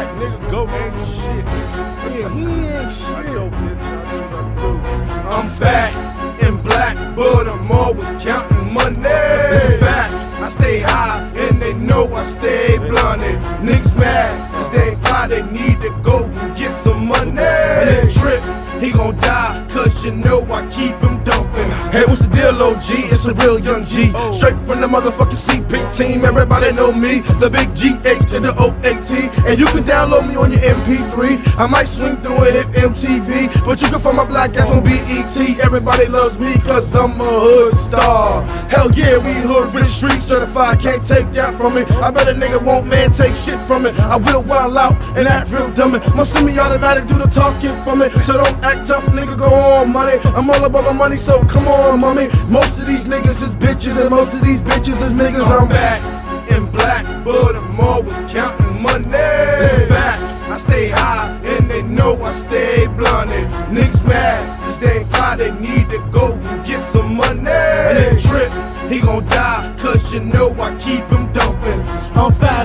fat nigga go ain't shit. Yeah, he ain't I shit. know, bitch. I know what I do. I'm fat and black, but I'm always counting money. It's fact. I stay high and they know I stay blunted. Niggas mad cause they ain't fly, they need to go and get some money. And trip, he gon' die cause you know I keep him dumping. Hey, what's the deal, OG? It's a real young G. Straight from the motherfucking CP team. Everybody know me, the big GH to the OAT. And you can download me on your MP3. I might swing through and hit MTV, but you can find my black ass on BET. Everybody loves me cause I'm a hood star. Hell yeah, we hood rich street certified. Can't take that from me. I bet a nigga won't man take shit from it. I will wild out and act real dumb. My semi-automatic do the talking for me. So don't act tough, nigga. Go on, money. I'm all about my money, so come on, mommy. Most of these niggas is bitches, and most of these bitches is niggas. I'm back in black, but I'm always counting money. It's a fact. I stay high, and they know I stay blunted. Niggas mad, cause they ain't fly, they need to go and get some money. And they trip, he gon' die, cause you know I keep him dumping. I'm fat,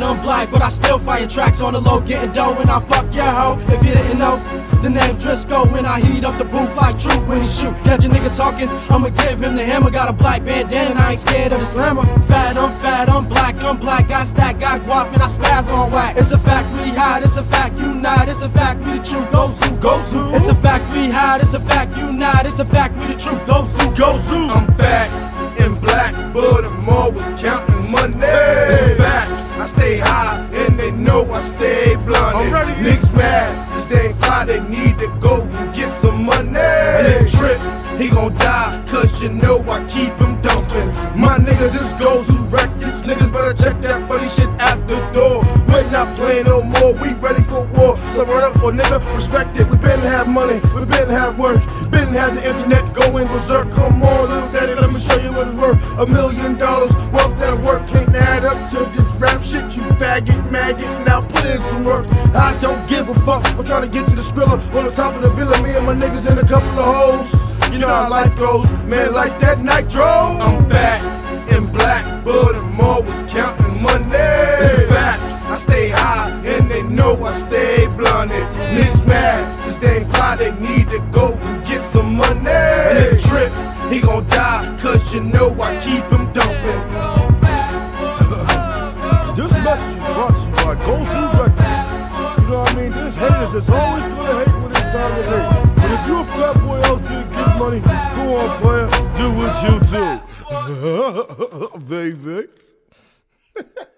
fire tracks on the low, getting dough, and I fuck your hoe. If you didn't know, the name Driscoll when I heat up the booth like True when he shoot. Catch a nigga talking, I'ma give him the hammer. Got a black bandana, and I ain't scared of the slammer. Fat, I'm fat, I'm black, I'm black. Got stack, got guap, and I spaz on whack. It's a fact we hide, it's a fact you not, it's a fact we the truth. Go zoo, go zoo. It's a fact we hide, it's a fact you not, it's a fact we the truth. Go zoo, go zoo. I'm back in black, but I'm always counting money. Know I stay blunted. Niggas mad cause they ain't fly, they need to go and get some money. And trip, he gon' die cause you know I keep him dumping. My niggas is goes who records. Niggas better check that funny shit at the door. We're not playing no more, we ready for war. So run up or nigga, respect it. We been have money, we been have work, been have the internet going berserk. Come on, little daddy, let me show you what it's worth. A million dollars worth that I work can't add up to some work. I don't give a fuck. I'm trying to get to the skrilla on the top of the villa. Me and my niggas in a couple of hoes. You know how life goes, man, like that nitro. I'm fat in black, but I'm always counting money. It's fact. I stay high and they know I stay blunted. Niggas mad cause they ain't fly, they need to go and get some money. And trip, he gon' die cause you know I keep him dumping. This message is brought to you by Go Through Records. Know what I mean? There's haters that's always gonna hate when it's time to hate. But if you a fat boy out there getting money, go on, player, do what you do. Baby.